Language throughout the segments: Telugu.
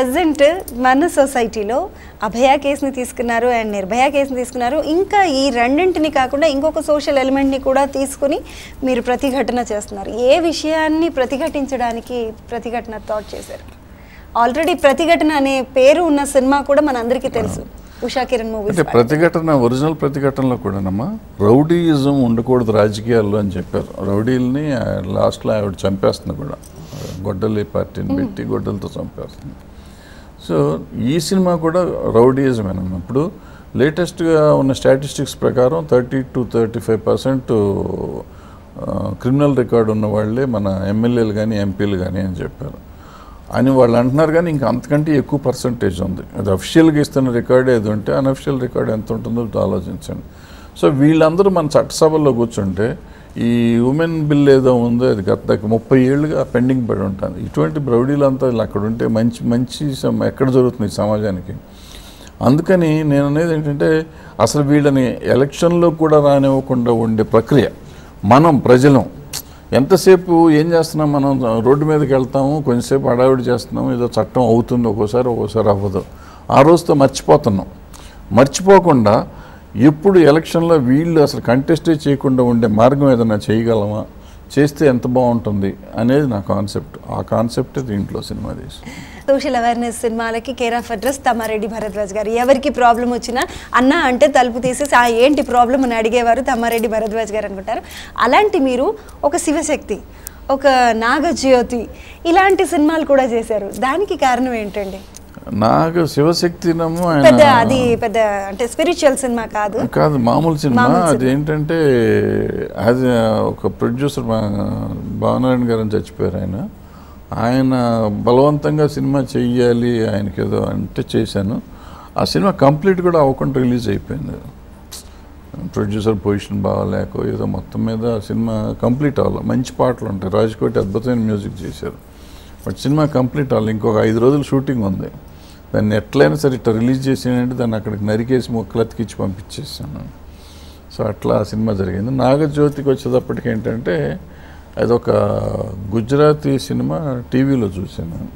ప్రజెంట్ మన సొసైటీలో అభయ కేసుని తీసుకున్నారు అండ్ నిర్భయ కేసుని తీసుకున్నారు. ఇంకా ఈ రెండింటిని కాకుండా ఇంకొక సోషల్ ఎలిమెంట్ని కూడా తీసుకుని మీరు ప్రతిఘటన చేస్తున్నారు. ఏ విషయాన్ని ప్రతిఘటించడానికి ప్రతిఘటన థాట్ చేశారు? ఆల్రెడీ ప్రతిఘటన అనే పేరు ఉన్న సినిమా కూడా మన అందరికీ తెలుసు. ఉషా కిరణ్ మూవీస్ అంటే ప్రతిఘటన ఒరిజినల్ ప్రతిఘటనలో కూడానమ్మా రౌడీయిజం ఉండకూడదు రాజకీయాల్లో అని చెప్పారు. రౌడీల్ని లాస్ట్లో ఆవిడ చంపేస్తుంది కూడా. గొడ్డలి పార్టీని పెట్టి గొడ్డలతో చంపేస్తుంది. సో ఈ సినిమా కూడా రౌడీయిజమేనమ్మా ఇప్పుడు లేటెస్ట్గా ఉన్న స్టాటిస్టిక్స్ ప్రకారం thirty two thirty five percent criminal record ఉన్న వాళ్ళే మన ఎమ్మెల్యేలు కానీ ఎంపీలు కానీ అని చెప్పారు. అని వాళ్ళు అంటున్నారు కానీ ఇంకా అంతకంటే ఎక్కువ పర్సంటేజ్ ఉంది. అది అఫిషియల్గా ఇస్తున్న రికార్డ్ ఏది ఉంటే అన్అఫిషియల్ రికార్డ్ ఎంత ఉంటుందో ఆలోచించండి. సో వీళ్ళందరూ మన చట్టసభల్లో కూర్చుంటే ఈ ఉమెన్ బిల్ ఏదో ఉందో అది గత ముప్పై ఏళ్ళుగా పెండింగ్ పడి ఉంటుంది. ఇటువంటి బ్రౌడీలంతా అక్కడ ఉంటే మంచి మంచి ఎక్కడ జరుగుతుంది సమాజానికి? అందుకని నేను అనేది ఏంటంటే అసలు వీళ్ళని ఎలక్షన్లో కూడా రానివ్వకుండా ఉండే ప్రక్రియ. మనం ప్రజలం. ఎంతసేపు ఏం చేస్తున్నాం మనం? రోడ్డు మీదకి వెళ్తాము కొంచెంసేపు హడావిడి చేస్తున్నాము ఏదో చట్టం అవుతుంది ఒక్కోసారి ఒక్కోసారి అవ్వదు. ఆ రోజుతో మర్చిపోతున్నాం. మర్చిపోకుండా ఎప్పుడు ఎలక్షన్లో వీళ్ళు అసలు కంటెస్టే చేయకుండా ఉండే మార్గం ఏదైనా చేయగలమా? చేస్తే ఎంత బాగుంటుంది అనేది నా కాన్సెప్ట్. ఆ కాన్సెప్టే దీంట్లో సినిమా తీసి. సోషల్ అవేర్నెస్ సినిమాలకి care of address Tammareddy Bharadwaj గారు. ఎవరికి ప్రాబ్లం వచ్చినా అన్న అంటే తలుపు తీసేసి ఆ ఏంటి ప్రాబ్లం అని అడిగేవారు తమ్మారెడ్డి భరద్వాజ్ గారు అనుకుంటారు. అలాంటి మీరు ఒక శివశక్తి ఒక నాగజ్యోతి ఇలాంటి సినిమాలు కూడా చేశారు. దానికి కారణం ఏంటండి? నాకు పెద్ద ఆయన అది పెద్ద అంటే స్పిరిచువల్ సినిమా కాదు. కాదు మామూలు సినిమా. అది ఏంటంటే అది ఒక ప్రొడ్యూసర్ భావనారాయణ గారు అని చచ్చిపోయారు ఆయన. ఆయన బలవంతంగా సినిమా చెయ్యాలి ఆయనకి ఏదో అంటే చేశాను. ఆ సినిమా కంప్లీట్ కూడా అవ్వకుండా రిలీజ్ అయిపోయింది. ప్రొడ్యూసర్ పొజిషన్ బాగాలేక ఏదో మొత్తం మీద సినిమా కంప్లీట్ అవ్వాలి. మంచి పాటలు ఉంటాయి. రాజ్కోటి అద్భుతమైన మ్యూజిక్ చేశారు. బట్ సినిమా కంప్లీట్ అవ్వాలి. ఇంకొక ఐదు రోజులు షూటింగ్ ఉంది. దాన్ని ఎట్లయినా సరే ఇట్లా రిలీజ్ చేసానంటే దాన్ని అక్కడికి నరికేసి మొక్కలతికిచ్చి పంపించేసాను సో అట్లా ఆ సినిమా జరిగింది. నాగజ్యోతికి వచ్చేటప్పటికి ఏంటంటే అదొక గుజరాతీ సినిమా టీవీలో చూశాను.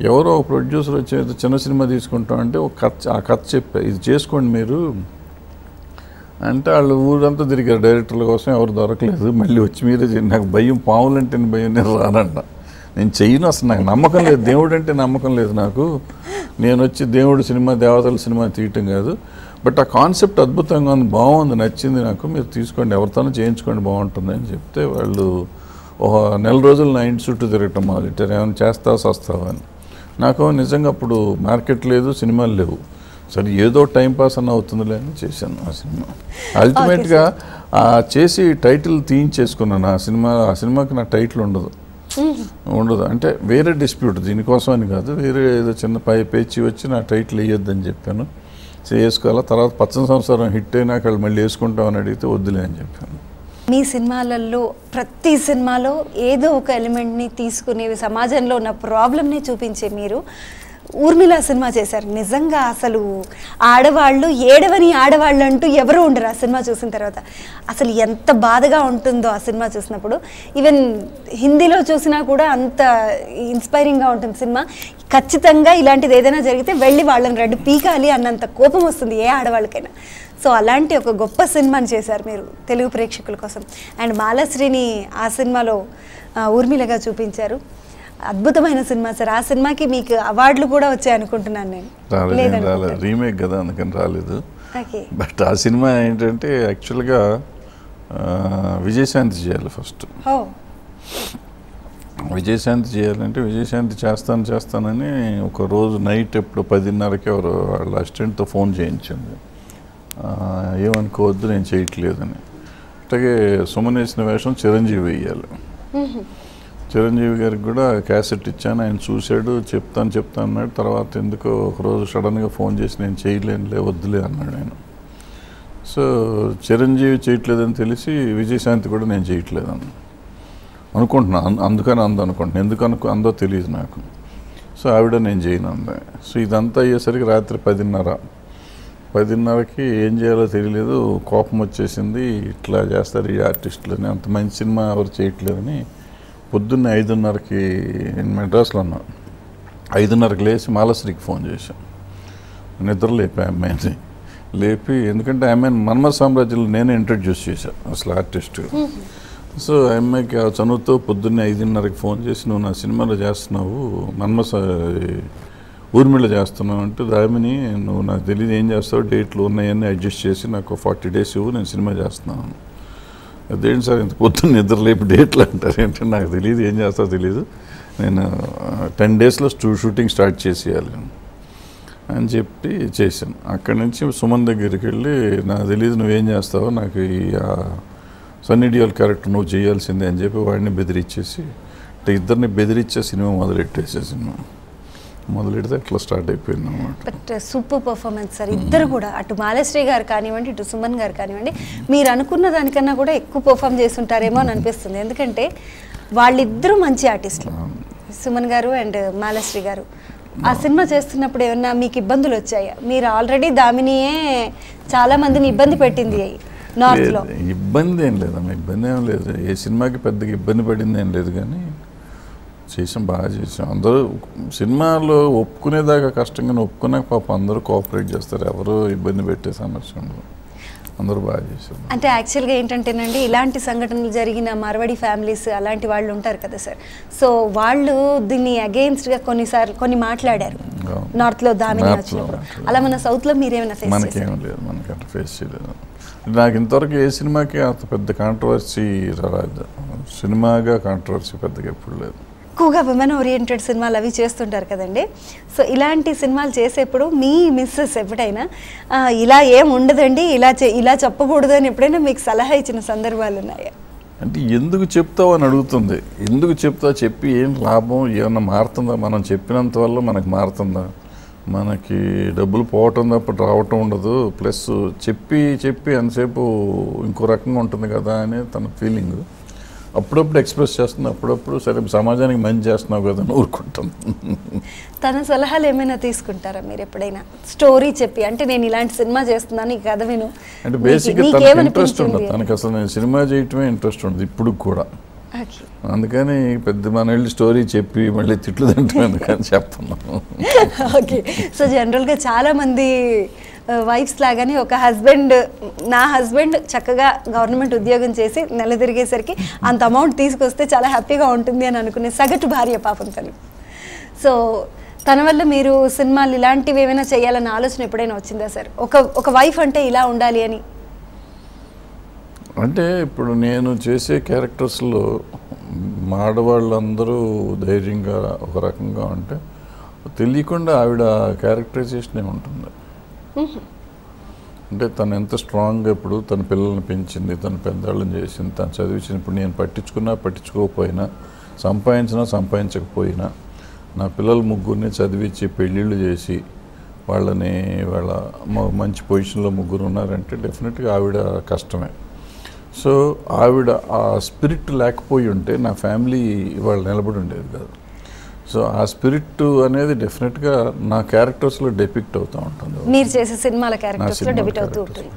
ఎవరో ఒక ప్రొడ్యూసర్ వచ్చే చిన్న సినిమా తీసుకుంటాం అంటే ఒక కథ ఆ కథ చెప్పా ఇది చేసుకోండి మీరు. అంటే వాళ్ళు ఊరంతా తిరిగారు. డైరెక్టర్ల కోసం ఎవరు దొరకలేదు. మళ్ళీ వచ్చి మీరే నాకు భయం పావులంటే భయం నేను రానంట నేను చెయ్యను అసలు నాకు నమ్మకం లేదు. దేవుడు అంటే నమ్మకం లేదు నాకు. నేను వచ్చి దేవుడు సినిమా దేవతల సినిమా తీయటం కాదు. బట్ ఆ కాన్సెప్ట్ అద్భుతంగా ఉంది బాగుంది నచ్చింది నాకు. మీరు తీసుకోండి ఎవరితోనో చేయించుకోండి బాగుంటుంది అని చెప్తే వాళ్ళు ఒక నెల రోజులు నా ఇంటి చుట్టూ తిరగటం మొదలెట్టారు ఏమైనా చేస్తావా సస్తావా అని. నాకు నిజంగా అప్పుడు మార్కెట్ లేదు సినిమాలు లేవు. సరే ఏదో టైం పాస్ అన్న అవుతుందిలే అని చేశాను ఆ సినిమా. అల్టిమేట్గా ఆ చేసి టైటిల్ తీయించేసుకున్నాను. ఆ సినిమా ఆ సినిమాకి నా టైటిల్ ఉండదు. ఉండదు. అంటే వేరే డిస్ప్యూట్ దీనికోసం అని కాదు వేరే ఏదో చిన్న పై పేచి వచ్చి నా టైటిల్ వేయొద్దని చెప్పాను. చేసుకోవాలా వేసుకోవాలా? తర్వాత పచ్చని సంవత్సరం హిట్ అయినాక వాళ్ళు మళ్ళీ వేసుకుంటామని అడిగితే వద్దులే అని చెప్పాను. మీ సినిమాలలో ప్రతి సినిమాలో ఏదో ఒక ఎలిమెంట్ని తీసుకునేవి సమాజంలో ఉన్న ప్రాబ్లమ్ని చూపించే మీరు ఊర్మిళ సినిమా చేశారు. నిజంగా అసలు ఆడవాళ్ళు ఏడవని ఆడవాళ్ళు అంటూ ఎవరు ఉండరు ఆ సినిమా చూసిన తర్వాత. అసలు ఎంత బాధగా ఉంటుందో ఆ సినిమా చూసినప్పుడు. ఈవెన్ హిందీలో చూసినా కూడా అంత ఇన్స్పైరింగ్గా ఉంటుంది సినిమా. ఖచ్చితంగా ఇలాంటిది ఏదైనా జరిగితే వెళ్ళి వాళ్ళని రెండు పీకాలి అన్నంత కోపం వస్తుంది ఏ ఆడవాళ్ళకైనా. సో అలాంటి ఒక గొప్ప సినిమాని చేశారు మీరు తెలుగు ప్రేక్షకుల కోసం. అండ్ మాలాశ్రీని ఆ సినిమాలో ఊర్మిళగా చూపించారు. అద్భుతమైన సినిమా సార్. ఆ సినిమాకి మీకు అవార్డులు కూడా వచ్చాయి అనుకుంటున్నాను నేను. రాలేదు. రీమేక్ కదా అందుకని రాలేదు. బట్ ఆ సినిమా ఏంటంటే యాక్చువల్గా విజయశాంతి చేయాలి ఫస్ట్. విజయశాంతి చేయాలంటే విజయశాంతి చేస్తాను చేస్తానని ఒక రోజు నైట్ ఎప్పుడు పదిన్నరకి ఎవరు వాళ్ళ అసిస్టెంట్తో ఫోన్ చేయించింది. ఏమనుకోవద్దు నేను చేయట్లేదని. అట్లాగే సుమన్ వేసిన వేషం చిరంజీవి వేయాలి. చిరంజీవి గారికి కూడా క్యాసెట్ ఇచ్చాను. ఆయన చూశాడు చెప్తాను చెప్తాను అన్నాడు. తర్వాత ఎందుకో ఒకరోజు సడన్గా ఫోన్ చేసి నేను చేయలేనులే వద్దులే అన్నాడు ఆయన. సో చిరంజీవి చేయట్లేదని తెలిసి విజయశాంతి కూడా నేను చేయట్లేదని అనుకుంటున్నాను అందుకని అందు అనుకుంటున్నాను ఎందుకు అనుకు అందో తెలియదు నాకు. సో ఆవిడ నేను చేయను అంది. సో ఇదంతా అయ్యేసరికి రాత్రి పదిన్నర. పదిన్నరకి ఏం చేయాలో తెలియలేదు. కోపం వచ్చేసింది. ఇట్లా చేస్తారు ఈ ఆర్టిస్టులని. అంత మంచి సినిమా ఎవరు చేయట్లేదని పొద్దున్నే ఐదున్నరకి నేను మెడ్రాస్లో ఉన్నా. ఐదున్నరకు లేచి మాలశ్రీకి ఫోన్ చేశాను నిద్ర లేపా అమ్మాయిని. లేపి ఎందుకంటే ఆమె మన్మ సామ్రాజ్యంలో నేనే ఇంట్రడ్యూస్ చేశాను అసలు ఆర్టిస్ట్ సో ఆ అమ్మాయికి ఆ చనువుతో పొద్దున్నే ఐదున్నరకి ఫోన్ చేసి నువ్వు నా సినిమాలో చేస్తున్నావు మన్మ ఊర్మిళ చేస్తున్నావు అంటే దామిని నువ్వు నాకు తెలియదు ఏం చేస్తావు డేట్లు ఉన్నాయన్నీ అడ్జస్ట్ చేసి నాకు ఫార్టీ డేస్ ఇవ్వు నేను సినిమా చేస్తున్నాను అదేంటి సార్ ఇంత పొద్దున్న నిద్ర లేపి డేట్లు అంటారు? ఏంటంటే నాకు తెలియదు ఏం చేస్తావో తెలియదు నేను టెన్ డేస్లో షూటింగ్ స్టార్ట్ చేసేయాలి అని చెప్పి చేశాను. అక్కడి నుంచి సుమన్ దగ్గరికి వెళ్ళి నాకు తెలియదు నువ్వేం చేస్తావో నాకు ఈ సన్నీ డియోల్ క్యారెక్టర్ నువ్వు చేయాల్సిందే అని చెప్పి వాడిని బెదిరించేసి అంటే ఇద్దరిని బెదిరించే సినిమా మొదలెట్టేసే సినిమా. మొదలెడితే అట్లా స్టార్ట్ అయిపోయింది అనమాట బట్ సూపర్ పర్ఫార్మెన్స్ సార్. ఇద్దరు కూడా అటు మాలశ్రీ గారు కానివ్వండి ఇటు సుమన్ గారు కానివ్వండి మీరు అనుకున్న దానికన్నా కూడా ఎక్కువ పర్ఫామ్ చేస్తుంటారేమో అని అనిపిస్తుంది. ఎందుకంటే వాళ్ళిద్దరూ మంచి ఆర్టిస్టులు. సుమన్ గారు అండ్ మాలశ్రీ గారు. ఆ సినిమా చేస్తున్నప్పుడు ఏమన్నా మీకు ఇబ్బందులు వచ్చాయా? మీరు ఆల్రెడీ దామినియే చాలా మందిని ఇబ్బంది పెట్టింది నార్త్లో. ఇబ్బంది ఏం లేదమ్మా ఇబ్బంది ఏం లేదు. ఏ సినిమాకి పెద్దగా ఇబ్బంది పడింది ఏం లేదు కానీ చేసాం బాగా చేసాం. అందరూ సినిమాలో ఒప్పుకునేదాకా కష్టంగా ఒప్పుకున్నాక పాపం అందరూ కోఆపరేట్ చేస్తారు. ఎవరు ఇబ్బంది పెట్టే సమస్య అందరూ బాగా చేశారు. అంటే యాక్చువల్గా ఏంటంటేనండి ఇలాంటి సంఘటనలు జరిగిన మార్వాడి ఫ్యామిలీస్ అలాంటి వాళ్ళు ఉంటారు కదా సార్. సో వాళ్ళు దీన్ని అగెయిన్స్ట్గా కొన్నిసార్లు కొన్ని మాట్లాడారు. నార్త్లో దామిని వచ్చినప్పుడు. అలా మన సౌత్లో మీరేమైనా ఫేస్ మనకేం లేదు మనకి అట్లా ఫేస్ చేయలేదు. నాకు ఇంతవరకు ఏ సినిమాకి అంత పెద్ద కాంట్రవర్సీ రాలేదు. సినిమాగా కాంట్రవర్సీ పెద్దగా ఎప్పుడు లేదు. ఎక్కువగా విమెన్ ఓరియంటెడ్ సినిమాలు అవి చేస్తుంటారు కదండి. సో ఇలాంటి సినిమాలు చేసేప్పుడు మీ మిస్సెస్ ఎప్పుడైనా ఇలా ఏం ఉండదండి ఇలా చే ఇలా చెప్పకూడదు అని ఎప్పుడైనా మీకు సలహా ఇచ్చిన సందర్భాలు ఉన్నాయా? అంటే ఎందుకు చెప్తావు అని అడుగుతుంది. ఎందుకు చెప్తావు చెప్పి ఏం లాభం ఏమన్నా మారుతుందా? మనం చెప్పినంత వల్ల మనకు మారుతుందా? మనకి డబ్బులు పోవటం తప్ప రావటం ఉండదు. ప్లస్ చెప్పి చెప్పి ఎంతసేపు ఇంకో రకంగా ఉంటుంది కదా అని తన ఫీలింగ్ అప్పుడప్పుడు ఎక్స్ప్రెస్ చేస్తుంది అప్పుడప్పుడు సరే సమాజానికి మంచి చేస్తున్నావు కదా అని ఊరుకుంటాం. తన సలహాలు ఏమైనా తీసుకుంటారా మీరు ఎప్పుడైనా? స్టోరీ చెప్పి అంటే నేను ఇలాంటి సినిమా చేస్తున్నాను ఈ కథ విను. అంటే బేసిక్గా తనకి? ఇంట్రెస్ట్ ఉండదు. తనకి అసలు నేను సినిమా చేయటమే ఇంట్రెస్ట్ ఉండదు ఇప్పుడు కూడా. అందుకని పెద్ద మన వెళ్ళి స్టోరీ చెప్పి మళ్ళీ తిట్లు తింటాం ఎందుకని చెప్తున్నాను ఓకే. సో జనరల్గా చాలా మంది వైఫ్స్ లాగానే ఒక హస్బెండ్ నా హస్బెండ్ చక్కగా గవర్నమెంట్ ఉద్యోగం చేసి నెల తిరిగేసరికి అంత అమౌంట్ తీసుకొస్తే చాలా హ్యాపీగా ఉంటుంది అని అనుకునే సగటు భార్య పాపం తను. సో తన వల్ల మీరు సినిమాలు ఇలాంటివి ఏమైనా చేయాలన్న ఆలోచన ఎప్పుడైనా వచ్చిందా సార్? ఒక ఒక వైఫ్ అంటే ఇలా ఉండాలి అని. అంటే ఇప్పుడు నేను చేసే క్యారెక్టర్స్లో ఆడవాళ్ళందరూ ధైర్యంగా ఒక రకంగా ఉంటే తెలియకుండా ఆవిడ క్యారెక్టరైజేషనే ఉంటుంది. అంటే తను ఎంత స్ట్రాంగ్గా ఇప్పుడు తన పిల్లల్ని పెంచింది తన పెద్దవాళ్ళని చేసింది తను చదివించింది ఇప్పుడు నేను పట్టించుకున్నా పట్టించుకోకపోయినా సంపాదించినా సంపాదించకపోయినా నా పిల్లల ముగ్గురిని చదివించి పెళ్ళిళ్ళు చేసి వాళ్ళని వాళ్ళ మంచి పొజిషన్లో ముగ్గురు ఉన్నారంటే డెఫినెట్గా ఆవిడ కష్టమే. సో ఆవిడ ఆ స్పిరిట్ లేకపోయి ఉంటే నా ఫ్యామిలీ ఇవాళ నిలబడి ఉండేది కాదు. సో ఆ స్పిరిట్ అనేది డెఫినెట్గా నా క్యారెక్టర్స్లో డెపిక్ట్ అవుతూ ఉంటుంది. మీరు చేసే సినిమాల క్యారెక్టర్స్లో సినిమాల డెబిట్ అవుతూ. ఉంటుంది.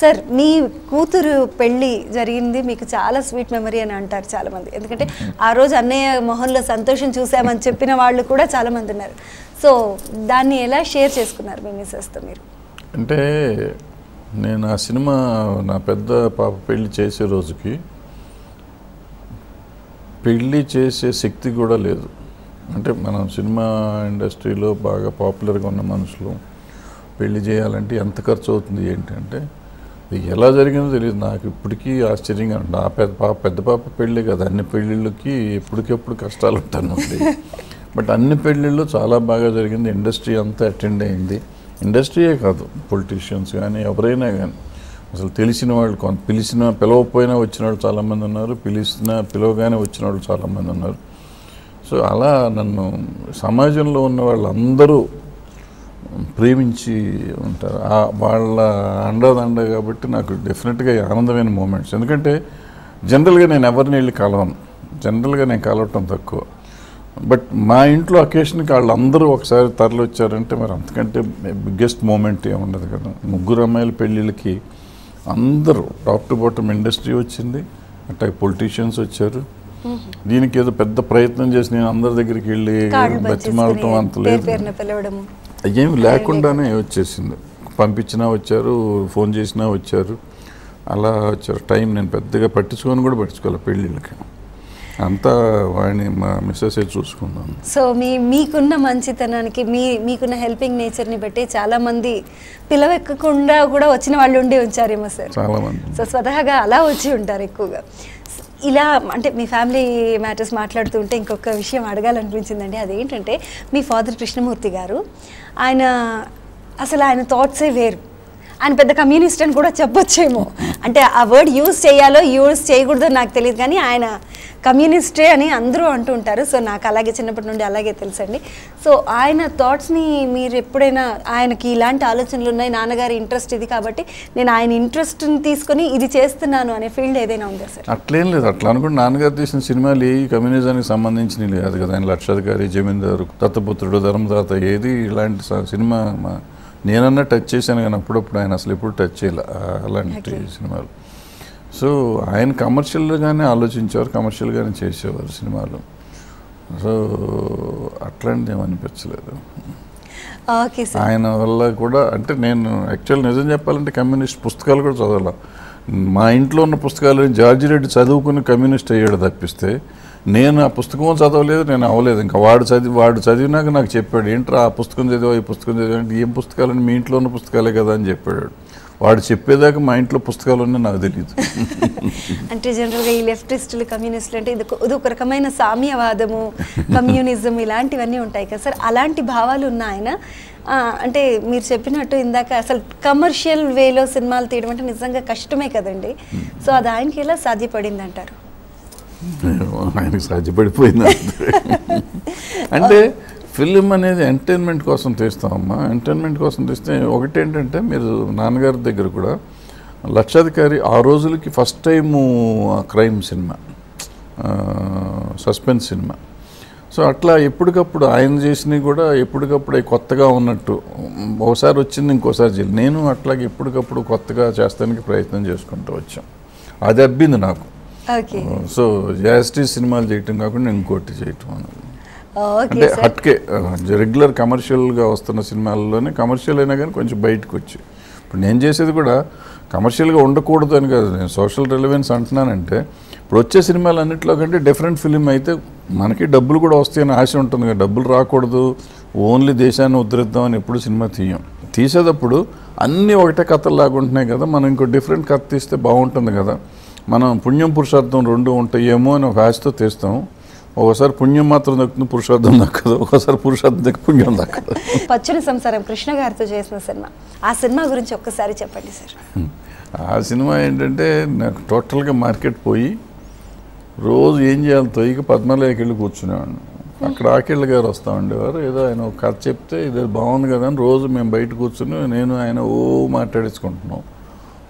సార్ మీ కూతురు పెళ్ళి జరిగింది మీకు చాలా స్వీట్ మెమరీ అని అంటారు చాలా మంది ఎందుకంటే ఆ రోజు అన్నయ్య మొహంలో సంతోషం చూసామని చెప్పిన వాళ్ళు కూడా చాలా మంది ఉన్నారు. సో దాన్ని ఎలా షేర్ చేసుకున్నారు మీ మిస్సెస్తో మీరు? అంటే నేను ఆ సినిమా నా పెద్ద పాప పెళ్ళి చేసే రోజుకి పెళ్ళి చేసే శక్తి కూడా లేదు. అంటే మనం సినిమా ఇండస్ట్రీలో బాగా పాపులర్గా ఉన్న మనుషులు పెళ్ళి చేయాలంటే ఎంత ఖర్చు అవుతుంది ఏంటంటే ఇది ఎలా జరిగిందో తెలియదు. నాకు ఇప్పటికీ ఆశ్చర్యంగా ఉంటుంది ఆ పెద్ద పాప పెద్ద పాప పెళ్ళి కదా. అన్ని పెళ్ళిళ్ళకి ఎప్పటికెప్పుడు కష్టాలు ఉంటాను బట్ అన్ని పెళ్ళిళ్ళు చాలా బాగా జరిగింది. ఇండస్ట్రీ అంతా అటెండ్ అయింది. ఇండస్ట్రీయే కాదు. పొలిటీషియన్స్ కానీ ఎవరైనా కానీ. అసలు తెలిసిన వాళ్ళు కొంత పిలిచిన పిలవకపోయినా వచ్చిన వాళ్ళు చాలామంది ఉన్నారు. పిలిచిన పిలవగానే వచ్చిన వాళ్ళు చాలామంది ఉన్నారు. సో అలా నన్ను సమాజంలో ఉన్న వాళ్ళందరూ ప్రేమించి ఉంటారు. వాళ్ళ అండదండ కాబట్టి నాకు డెఫినెట్గా ఆనందమైన మూమెంట్స్. ఎందుకంటే జనరల్గా నేను ఎవరిని వెళ్ళి కలవను. జనరల్గా నేను కలవటం తక్కువ. బట్ మా ఇంట్లో అకేషన్కి వాళ్ళందరూ ఒకసారి తరలి వచ్చారంటే మరి అంతకంటే బిగ్గెస్ట్ మూమెంట్ ఏముండదు కదా. ముగ్గురు అమ్మాయిల పెళ్ళిళ్ళకి అందరూ టాప్ టు బాటమ్ ఇండస్ట్రీ వచ్చింది. అట్లా పొలిటీషియన్స్ వచ్చారు. దీనికి ఏదో పెద్ద ప్రయత్నం చేసి నేను అందరి దగ్గరికి వెళ్ళి బతిమాలటం అంత లేదు. ఏమి లేకుండానే వచ్చేసింది. పంపించినా వచ్చారు ఫోన్ చేసినా వచ్చారు. అలా వచ్చారు. టైం నేను పెద్దగా పట్టించుకొని కూడా పట్టించుకోవాలి పెళ్ళిళ్ళకి. అంతా వాడిని మా మిస్సెస్ చూసుకున్నాను సో మీ మీకున్న మంచితనానికి మీ మీకున్న హెల్పింగ్ నేచర్ని బట్టి చాలా మంది పిలవెక్కకుండా కూడా వచ్చిన వాళ్ళు ఉండి ఉంచారేమో సార్. చాలామంది. సో స్వతహాగా అలా వచ్చి ఉంటారు ఎక్కువగా. ఇలా అంటే మీ ఫ్యామిలీ మ్యాటర్స్ మాట్లాడుతుంటే ఇంకొక విషయం అడగాలనిపించిందండి. అదేంటంటే మీ ఫాదర్ కృష్ణమూర్తి గారు ఆయన అసలు ఆయన థాట్సే వేరు. ఆయన పెద్ద కమ్యూనిస్ట్ అని కూడా చెప్పొచ్చేమో. అంటే ఆ వర్డ్ యూజ్ చేయాలో యూజ్ చేయకూడదో నాకు తెలియదు కానీ ఆయన కమ్యూనిస్టే అని అందరూ అంటూ ఉంటారు. సో నాకు అలాగే చిన్నప్పటి నుండి అలాగే తెలుసండి. సో ఆయన థాట్స్ని మీరు ఎప్పుడైనా ఆయనకి ఇలాంటి ఆలోచనలు ఉన్నాయి నాన్నగారి ఇంట్రెస్ట్ ఇది కాబట్టి నేను ఆయన ఇంట్రెస్ట్ని తీసుకొని ఇది చేస్తున్నాను అనే ఫీల్డ్ ఏదైనా ఉందా సార్? అట్లేం లేదు. అట్లా అనుకుంటే నాన్నగారు తీసిన సినిమాలు ఏ కమ్యూనిజానికి సంబంధించినవి కాదు కదా. ఆయన లక్షాధికారి జమీందారు దత్తపుత్రుడు ధర్మదాత ఏది ఇలాంటి సినిమా మా- నేనన్నా టచ్ చేశాను కానీ అప్పుడప్పుడు ఆయన అసలు ఎప్పుడు టచ్ చేయలే. అలాంటి. సినిమాలు. సో ఆయన కమర్షియల్గానే ఆలోచించేవారు కమర్షియల్గానే చేసేవారు సినిమాలు. సో అట్లాంటిది ఏం అనిపించలేదు. Okay sir. ఆయన వల్ల కూడా అంటే నేను యాక్చువల్ నిజం చెప్పాలంటే కమ్యూనిస్ట్ పుస్తకాలు కూడా చదవాల. మా ఇంట్లో ఉన్న పుస్తకాలు జార్జి రెడ్డి చదువుకుని కమ్యూనిస్ట్ అయ్యాడు తప్పిస్తే నేను ఆ పుస్తకం చదవలేదు నేను అవ్వలేదు. ఇంకా వాడు చదివి వాడు చదివినాక నాకు చెప్పాడు ఏంట్రా ఆ పుస్తకం చదివా ఈ పుస్తకం చదివా అంటే ఏం పుస్తకాలని మీ ఇంట్లో ఉన్న పుస్తకాలే కదా అని చెప్పాడు. వాడు చెప్పేదాకా మా ఇంట్లో పుస్తకాలు ఉన్నాయి నాకు తెలియదు అంటే జనరల్గా ఈ లెఫ్టిస్టులు కమ్యూనిస్టులు అంటే ఇది ఒక- రకమైన సామ్యవాదము కమ్యూనిజం ఇలాంటివన్నీ ఉంటాయి కదా సార్. అలాంటి భావాలు ఉన్న ఆయన? అంటే మీరు చెప్పినట్టు ఇందాక అసలు కమర్షియల్ వేలో సినిమాలు తీయడం అంటే నిజంగా కష్టమే కదండి. సో అది ఆయనకి ఎలా సాధ్యపడింది అంటారు ఆయనకి సాధ్యపడిపోయింది. అంటే ఫిలిం అనేది ఎంటర్టైన్మెంట్ కోసం తీస్తామమ్మా. ఎంటర్టైన్మెంట్ కోసం తీస్తే ఒకటేంటంటే మీరు నాన్నగారి దగ్గర కూడా లక్షాధికారి ఆ రోజులకి first time crime cinema suspense cinema. So అట్లా ఎప్పటికప్పుడు ఆయన చేసినవి కూడా ఎప్పటికప్పుడు కొత్తగా ఉన్నట్టు. ఒకసారి వచ్చింది ఇంకోసారి చేయలేదు. నేను అట్లాగే ఎప్పటికప్పుడు కొత్తగా చేస్తానికి ప్రయత్నం చేసుకుంటూ వచ్చాం. అది అబ్బింది నాకు. సో జాస్టీ సినిమాలు చేయటం కాకుండా ఇంకోటి చేయటం ఓకే అంటే సార్ హట్కే రెగ్యులర్ కమర్షియల్గా వస్తున్న సినిమాల్లోనే కమర్షియల్ అయినా కానీ కొంచెం బయటకు వచ్చి ఇప్పుడు నేను చేసేది కూడా కమర్షియల్గా ఉండకూడదు అని కాదు. నేను సోషల్ రిలవెన్స్ అంటున్నానంటే ఇప్పుడు వచ్చే సినిమాలు అన్నింటిలో కంటే డిఫరెంట్ ఫిలిం అయితే మనకి డబ్బులు కూడా వస్తాయని ఆశ ఉంటుంది కదా. డబ్బులు రాకూడదు ఓన్లీ దేశాన్ని ఉద్ధరిద్దామని ఎప్పుడు సినిమా తీయం. తీసేటప్పుడు అన్నీ ఒకటే కథల్లాగా ఉంటున్నాయి కదా. మనం ఇంకో డిఫరెంట్ కథ తీస్తే బాగుంటుంది కదా. మనం పుణ్యం పురుషార్థం రెండు ఉంటాయేమో అని ఒక ఆశతో తీస్తాం. ఒకసారి పుణ్యం మాత్రం దక్కుతుంది పురుషార్థం దక్కదు. ఒకసారి పురుషార్థం దక్కి పుణ్యం దక్కదు. పచ్చని సంసారం కృష్ణ గారితో చేసిన సినిమా. ఆ సినిమా గురించి ఒక్కసారి చెప్పండి సార్. ఆ సినిమా ఏంటంటే నాకు టోటల్గా మార్కెట్ పోయి రోజు ఏం చేయాలి? తొయ్యికి పద్మలేకి వెళ్ళి కూర్చునేవాడిని. అక్కడ ఆకిళ్ళ గారు వస్తూ ఉండేవారు. ఏదో ఆయన ఒక కథ చెప్తే ఇది బాగుంది కదా అని రోజు మేము బయట కూర్చుని నేను ఆయన ఓ మాట్లాడించుకుంటున్నాం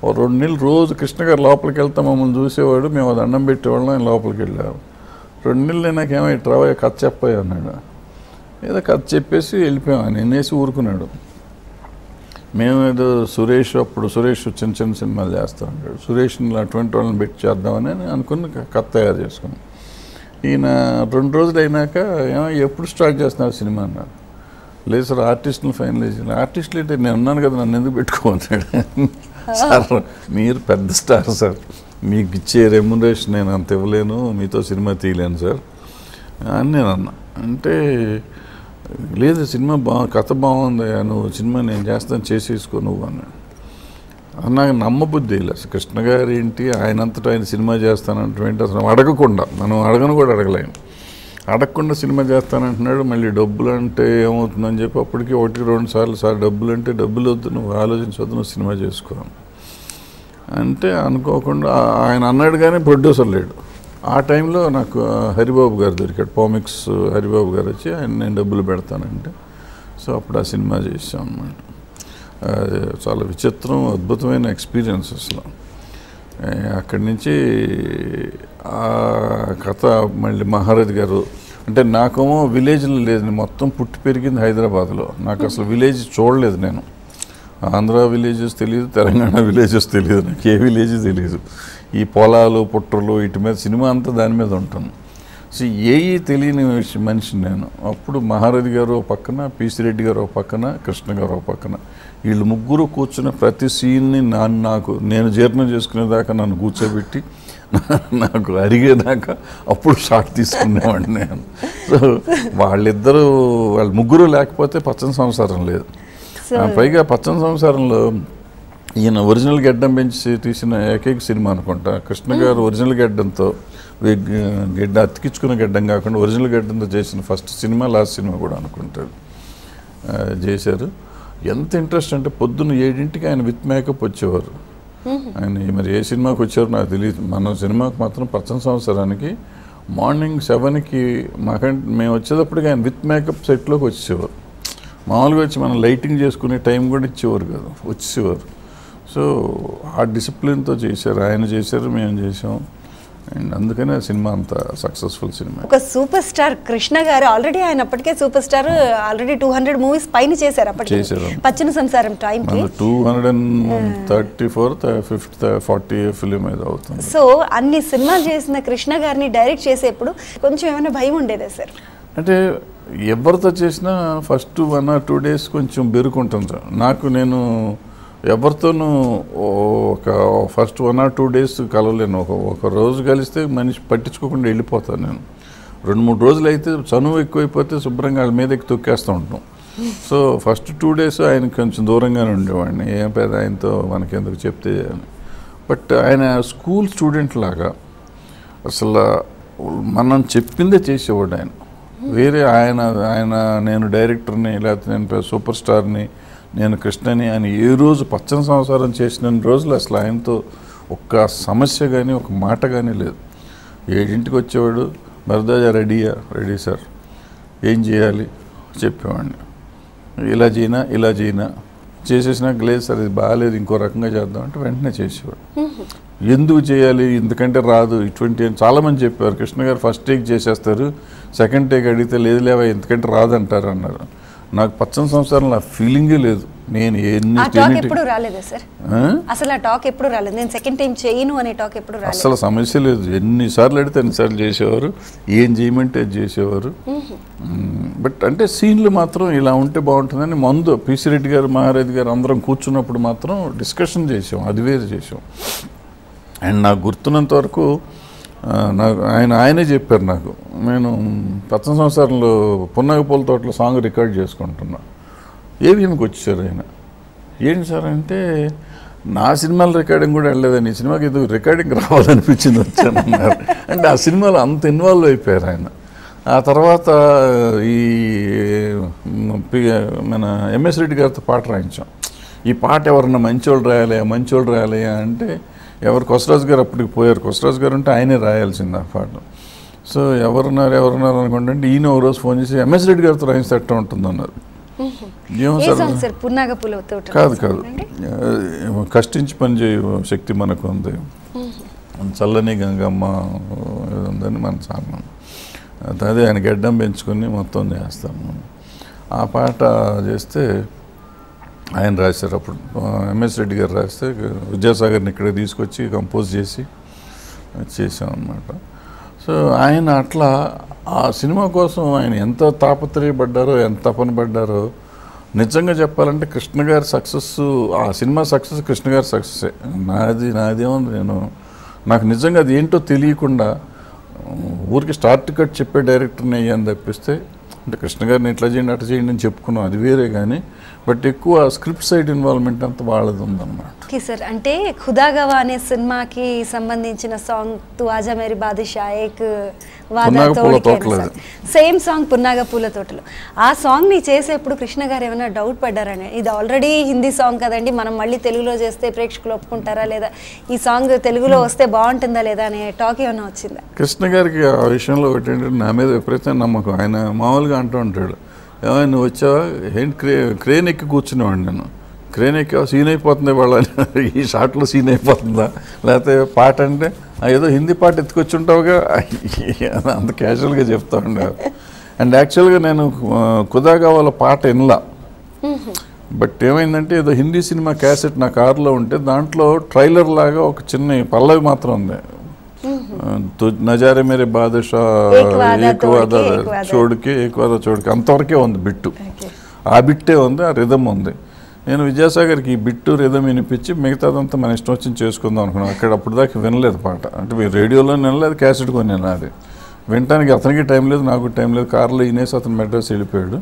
ఓ రెండు నెలలు రోజు కృష్ణ గారు లోపలికి వెళ్తా మమ్మల్ని చూసేవాడు. మేము అది అన్నం పెట్టేవాళ్ళం ఆయన లోపలికి వెళ్ళారు. రెండు నెలలు నాకేమో ఇట్రా కథ చెప్పాయి అన్నాడు. ఏదో కథ చెప్పేసి వెళ్ళిపోయాం. ఎన్నేసి ఊరుకున్నాడు. మేము ఏదో సురేష్ అప్పుడు సురేష్ చిన్న చిన్న సినిమాలు చేస్తూ ఉంటాడు. సురేష్ని అటువంటి వాళ్ళని పెట్టి చేద్దామని అని అనుకుని కథ తయారు చేసుకున్నాం. ఈయన రెండు రోజులు అయినాక ఏమో ఎప్పుడు స్టార్ట్ చేస్తున్నారు సినిమా అన్నారు. లేదు సార్ ఆర్టిస్టులు ఫైనలైజ్ ఆర్టిస్టులు అంటే నేను ఉన్నాను కదా నన్ను ఎందుకు పెట్టుకోమన్నాడు. సార్ మీరు పెద్ద స్టార్ సార్. మీకు ఇచ్చే రెమ్యునరేషన్ నేను అంత ఇవ్వలేను మీతో సినిమా తీయలేను సార్. అని నేను అన్నా. అంటే లేదు సినిమా బా కథ బాగుంది నువ్వు సినిమా నేను చేస్తాను చేసేసుకో నువ్వు అన్నాడు. అది నాకు నమ్మబుద్ధి లేదు. కృష్ణ గారు ఏంటి ఆయనంతటా ఆయన సినిమా చేస్తానంటే అసలు అడగకుండా. మనం అడగను కూడా అడగలేము. అడగకుండా సినిమా చేస్తానంటున్నాడు మళ్ళీ డబ్బులు అంటే ఏమవుతుందని చెప్పి అప్పటికి ఒకటి రెండు సార్లు సార్ డబ్బులు అంటే డబ్బులు వద్దు నువ్వు ఆలోచించవద్దు నువ్వు సినిమా చేసుకోవాలి అంటే అనుకోకుండా ఆయన అన్నాడు కానీ ప్రొడ్యూసర్ లేడు. ఆ టైంలో నాకు హరిబాబు గారు దొరికాడు. పామిక్స్ హరిబాబు గారు వచ్చి ఆయన నేను డబ్బులు పెడతానంటే. సో అప్పుడు ఆ సినిమా చేసాం అన్నమాట. చాలా విచిత్రం అద్భుతమైన ఎక్స్పీరియన్స్ అసలు అక్కడి నుంచి ఆ కథ మళ్ళీ మహారథి గారు అంటే నాకేమో విలేజ్లో లేదు మొత్తం పుట్టి పెరిగింది హైదరాబాద్లో. నాకు అసలు విలేజ్ చూడలేదు నేను. ఆంధ్ర విలేజెస్ తెలియదు తెలంగాణ విలేజెస్ తెలియదు నాకు ఏ విలేజ్ తెలియదు. ఈ పొలాలు పుట్టలు ఇటు మీద సినిమా అంతా దాని మీద ఉంటాను సో ఏఈ తెలియని మనిషి మనిషిని నేను. అప్పుడు మహారథి గారు ఒక పక్కన పీసి రెడ్డి గారు ఒక పక్కన కృష్ణ గారు ఒక పక్కన. వీళ్ళు ముగ్గురు కూర్చున్న ప్రతి సీన్ని నాన్న నాకు నేను జీర్ణం చేసుకునేదాకా నన్ను కూర్చోబెట్టి నాకు అరిగేదాకా అప్పుడు షార్ట్ తీసుకునేవాడిని నేను. సో వాళ్ళిద్దరూ వాళ్ళు ముగ్గురు లేకపోతే పచ్చని సంసారం లేదు. పైగా పచ్చని సంసారంలో ఈయన ఒరిజినల్ గడ్డం పెంచి తీసిన ఏకైక సినిమా అనుకుంటా. కృష్ణ గారు ఒరిజినల్ గడ్డంతో గడ్డ అతికించుకున్న గడ్డం కాకుండా ఒరిజినల్ గడ్డంతో చేసిన ఫస్ట్ సినిమా లాస్ట్ సినిమా కూడా అనుకుంటారు. చేశారు. ఎంత ఇంట్రెస్ట్ అంటే పొద్దున్న ఏడింటికి ఆయన విత్ మేకప్ వచ్చేవారు. ఆయన మరి ఏ సినిమాకి వచ్చారో నాకు తెలియదు. మన సినిమాకి మాత్రం పచ్చని సంవత్సరానికి మార్నింగ్ సెవెన్కి మాకంటే మేము వచ్చేటప్పటికి ఆయన విత్ మేకప్ సెట్లోకి వచ్చేవారు. మామూలుగా వచ్చి మనం లైటింగ్ చేసుకునే టైం కూడా ఇచ్చేవారు కదా వచ్చేవారు. సో ఆ డిసిప్లిన్తో చేశారు ఆయన చేశారు మేము చేసాం అండ్ అందుకనే సినిమా అంత సక్సెస్ఫుల్ సినిమా. ఒక సూపర్ స్టార్ కృష్ణ గారు ఆల్రెడీ ఆయన అప్పటికే super star already two hundred movies పైన చేశారు అప్పటికి. చేశారు. పచ్చని సంసారం మన two hundred and thirty fourth fifth forty film ఏదో అవుతుంది. సో అన్ని సినిమాలు చేసిన కృష్ణ గారిని డైరెక్ట్ చేసేప్పుడు కొంచెం ఏమైనా భయం ఉండేదా సార్? అంటే ఎవరితో చేసినా first one or two days కొంచెం బెరుకుంటుంది. నాకు నేను ఎవరితోనూ ఒక first one or two days కలవలేను. ఒక ఒక రోజు కలిస్తే మనిషి పట్టించుకోకుండా వెళ్ళిపోతాను నేను. రెండు మూడు రోజులు అయితే చనువు ఎక్కువైపోతే శుభ్రంగా వాళ్ళ మీద ఎక్కి తొక్కేస్తూ ఉంటాం. సో ఫస్ట్ టూ డేస్ ఆయన కొంచెం దూరంగానే ఉండేవాడిని. ఏం పెద్ద ఆయనతో మనకెందుకు చెప్తే అని. బట్ ఆయన స్కూల్ స్టూడెంట్ లాగా అసలు మనం చెప్పిందే చేసేవాడు ఆయన. వేరే ఆయన ఆయన నేను డైరెక్టర్ని లేకపోతే నేను సూపర్ స్టార్ని నేను కృష్ణని ఆయన ఏ రోజు పచ్చని సంసారం చేసిన రోజులు అసలు ఆయనతో ఒక్క సమస్య కానీ ఒక మాట కానీ లేదు. ఏడింటికి వచ్చేవాడు భరద్వాజ రెడీయా? Ready sir. ఏం చేయాలి? చెప్పేవాడిని. ఇలా చేయనా? ఇలా చేయనా? చేసేసినాక లేదు సార్ ఇది బాగాలేదు ఇంకో రకంగా చేద్దాం అంటే వెంటనే చేసేవాడు. ఎందుకు చేయాలి? ఎందుకంటే రాదు. ఇటువంటి అని చాలామంది చెప్పారు. కృష్ణ గారు ఫస్ట్ టేక్ చేసేస్తారు. సెకండ్ టేక్ అడిగితే లేదు లేవా ఎందుకంటే రాదంటారు అన్నారు. నాకు పచ్చని సంవత్సరం ఆ ఫీలింగే లేదు. నేను ఎన్ని టాక్ ఎప్పుడు రాలేదా సార్? అసలు ఆ టాక్ ఎప్పుడు రాలేదు. నేను సెకండ్ టైం చేయను అనే టాక్ ఎప్పుడు రాలేదు. అసలు సమస్య లేదు. ఎన్నిసార్లు అడిగితే ఎన్నిసార్లు చేసేవారు? ఏం చేయమంటే అది చేసేవారు. బట్ అంటే సీన్లు మాత్రం ఇలా ఉంటే బాగుంటుందని మందు. పిసి రెడ్డి గారు మహారెడ్డి గారు అందరం కూర్చున్నప్పుడు మాత్రం డిస్కషన్ చేసాం అది వేరు చేసాం అండ్ నాకు గుర్తున్నంత వరకు నాకు ఆయన ఆయనే చెప్పారు నాకు. నేను పచ్చని సంవత్సరంలో పున్నగపూల తోటలో సాంగ్ రికార్డ్ చేసుకుంటున్నా. ఏవిఎంకి వచ్చారు ఆయన? ఏంటి సార్ అంటే నా సినిమాల రికార్డింగ్ కూడా వెళ్ళలేదని ఈ సినిమాకి ఇది రికార్డింగ్ రావాలనిపించింది వచ్చాను అన్నారు. అంటే ఆ సినిమాలో అంత ఇన్వాల్వ్ అయిపోయారు ఆయన. ఆ తర్వాత ఈ మన ఎంఎస్ రెడ్డి గారితో పాట రాయించాం. ఈ పాట ఎవరన్నా మంచోళ్ళు రాయాలి మంచోళ్ళు రాయాలి అంటే ఎవరు కొసరాజు గారు అప్పటికి పోయారు. కొసరాజు గారు ఉంటే ఆయనే రాయాల్సింది ఆ పాట సో ఎవరున్నారు ఎవరున్నారు అనుకుంటే ఈయన ఒక రోజు ఫోన్ చేసి ఎంఎస్ రెడ్డి గారితో ఎట్లా ఉంటుంది అన్నారు కాదు. కాదు కష్టించి పనిచేయ శక్తి మనకు ఉంది చల్లని గంగమ్మ ఉందని మన సాంగ్ అదే ఆయన గడ్డం పెంచుకొని మొత్తం చేస్తాము ఆ పాట చేస్తే ఆయన రాశారు అప్పుడు. ఎంఎస్ రెడ్డి గారు రాస్తే విద్యాసాగర్ని ఇక్కడ తీసుకొచ్చి కంపోజ్ చేసి చేసాం అనమాట సో ఆయన అట్లా ఆ సినిమా కోసం ఆయన ఎంత తాపత్రయపడ్డారో ఎంత తపన పడ్డారో నిజంగా చెప్పాలంటే కృష్ణ గారి సక్సెస్ ఆ సినిమా సక్సెస్ కృష్ణ గారి సక్సెసే. నాది నాదేమో నేను. నాకు నిజంగా అది ఏంటో తెలియకుండా ఊరికి స్టార్ట్ కట్ చెప్పే డైరెక్టర్ని అయ్యాను తప్పిస్తే అంటే కృష్ణ గారిని ఇట్లా చేయండి అట్లా చేయండి అని చెప్పుకున్నాం. అది వేరే కానీ బట్ ఎక్కువ స్క్రిప్ట్ సైడ్ ఇన్వాల్వ్మెంట్ అంతా వాళ్ళది ఉందన్నమాట. ఓకే సార్ అంటే ఖుదాగవా అనే సినిమాకి సంబంధించిన సాంగ్ తు ఆజా మేరీ బాదుషా ఏక్ వాదా పున్నాగ పూల తోడికే తోటలో సార్. సేమ్ సాంగ్ పున్నాగ పూల తోటలో. ఆ సాంగ్ని చేసేప్పుడు కృష్ణ గారు ఏమైనా డౌట్ పడ్డారని? ఇది ఆల్రెడీ హిందీ సాంగ్ కదండి మనం మళ్ళీ తెలుగులో చేస్తే ప్రేక్షకులు ఒప్పుకుంటారా లేదా? ఈ సాంగ్ తెలుగులో వస్తే బాగుంటుందా లేదా అనే టాక్ ఏమైనా వచ్చిందా? కృష్ణ గారికి ఆ విషయంలో ఒకటి నా మీద విపరీతమైన నమ్మకం. ఆయన మామూలుగా అంటూ ఉంటాడు నువ్వు వచ్చావా ఏంటి క్రే క్రేన్ ఎక్కి కూర్చునేవాడిని నేను. క్రేన్ ఎక్కి సీన్ అయిపోతుంది వాళ్ళ. ఈ షాట్లో సీన్ అయిపోతుందా? లేకపోతే పాట అంటే ఏదో హిందీ పాట ఎత్తుకొచ్చి ఉంటావుగా అంత క్యాజువల్గా చెప్తా ఉండేవారు అండ్ యాక్చువల్గా నేను ఆ, కుదాగా వాళ్ళ పాట వినలా. బట్ ఏమైందంటే ఏదో హిందీ సినిమా క్యాసెట్ నా కారులో ఉంటే దాంట్లో ట్రైలర్ లాగా ఒక చిన్న పల్లవి మాత్రం ఉంది. తో- నజారే మేరే బాదుషా ఏక్ వాదా ఏకవాద తోడ్కే, ఏక్ వాదా. చోడుకి ఏకవాద చోడుకి. అంతవరకే ఉంది బిట్టు. ఆ బిట్టే ఉంది ఆ రిధం ఉంది. నేను విద్యాసాగర్కి ఈ బిట్టు రిధం వినిపించి మిగతాదంతా మన ఇష్టం వచ్చింది చేసుకుందాం అనుకున్నాను. అక్కడ అప్పుడు దాకా వినలేదు పాట. అంటే మీరు రేడియోలో వినలేదు క్యాసెట్ కొన్నాను అది వినటానికి అతనికి టైం లేదు నాకు టైం లేదు. కార్లో వినేసి అతను మెడ్రాస్ వెళ్ళిపోయాడు.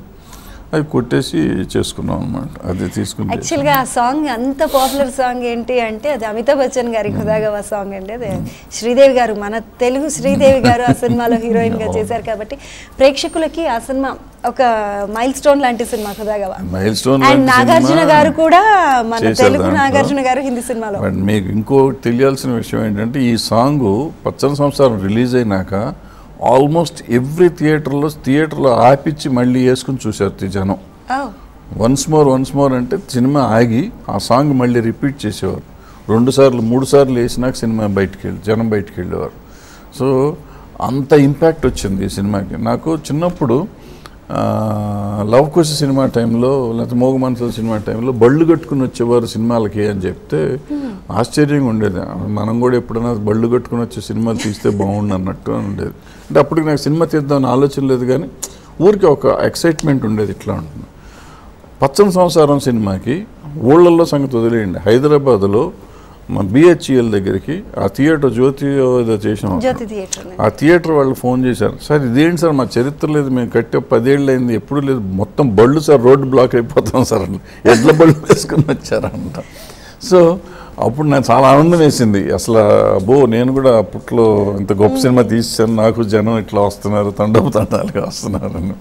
అది కొట్టేసి చేసుకున్నాం అనమాట అది తీసుకుని యాక్చువల్గా ఆ సాంగ్ అంత పాపులర్ సాంగ్ ఏంటి అంటే అది అమితాబ్ బచ్చన్ గారి ఖుదాగవా సాంగ్ అండి అదే. శ్రీదేవి గారు మన తెలుగు శ్రీదేవి గారు ఆ సినిమాలో హీరోయిన్గా చేశారు కాబట్టి ప్రేక్షకులకి ఆ సినిమా ఒక మైల్ స్టోన్ లాంటి cinema Khuda Gawah milestone and Nagarjuna గారు కూడా మన తెలుగు. నాగార్జున గారు హిందీ సినిమాలో. మీకు ఇంకో తెలియాల్సిన విషయం ఏంటంటే ఈ సాంగ్ పచ్చని సంవత్సరం రిలీజ్ అయినాక ఆల్మోస్ట్ ఎవ్రీ థియేటర్లో థియేటర్లో ఆపిచ్చి మళ్ళీ వేసుకుని చూశారు జనం Oh, once more once more అంటే సినిమా ఆగి ఆ సాంగ్ మళ్ళీ రిపీట్ చేసేవారు. రెండు సార్లు మూడు సార్లు వేసినాక సినిమా బయటికి వెళ్ళి జనం బయటికి వెళ్ళేవారు సో అంత ఇంపాక్ట్ వచ్చింది ఈ సినిమాకి. నాకు చిన్నప్పుడు లవ్ కుశ సినిమా టైంలో లేకపోతే మోగు మనసుల సినిమా టైంలో బళ్ళు కట్టుకుని వచ్చేవారు సినిమాలకి అని చెప్తే ఆశ్చర్యంగా ఉండేది. మనం కూడా ఎప్పుడైనా బళ్ళు కట్టుకుని వచ్చే సినిమాలు తీస్తే బాగుండు అన్నట్టు ఉండేది. అంటే అప్పటికి నాకు సినిమా తీద్దామని ఆలోచన లేదు కానీ ఊరికి ఒక ఎక్సైట్మెంట్ ఉండేది ఇట్లా ఉంటుంది. పచ్చని సంసారం సినిమాకి ఊళ్ళల్లో సంగతి వదిలేయండి. హైదరాబాద్లో మా బిహెచ్ఈఎల్ దగ్గరికి ఆ థియేటర్ జ్యోతి ఏదో చేసాం జ్యోతి థియేటర్ ఆ థియేటర్ వాళ్ళు ఫోన్ చేశారు. సార్ ఇదేంటి సార్ మా చరిత్ర లేదు మేము కట్టే పదేళ్ళు అయింది ఎప్పుడు లేదు మొత్తం బళ్ళు సార్ రోడ్డు బ్లాక్ అయిపోతాం సార్ అని ఎడ్ల బళ్ళు వేసుకుని వచ్చారంట. సో అప్పుడు నాకు చాలా ఆనందం వేసింది. అసలు అబ్బో నేను కూడా అప్పట్లో ఇంత గొప్ప సినిమా తీసాను నాకు జనం ఇట్లా వస్తున్నారు తండపు తండాలుగా వస్తున్నారు అని